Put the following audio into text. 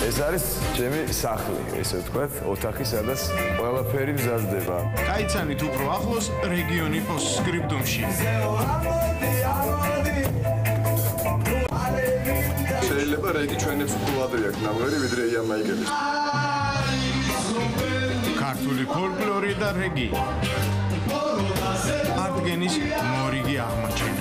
ეს არის ჩემი სახლი, ესე ვთქვათ, ოთახი, სადაც ყველაფერი მზადდება. გაიცანით უფრო ახლოს რეგიონი პოსტსკრიპტუმში. შეიძლება რეგი ჩვენებს უფრო აქვს ნამღერი, ვიდრე იამაიკების. ქართული ფოლკლორი და რეგი. ადგენის მორიგი აღმოჩენა.